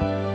Bye.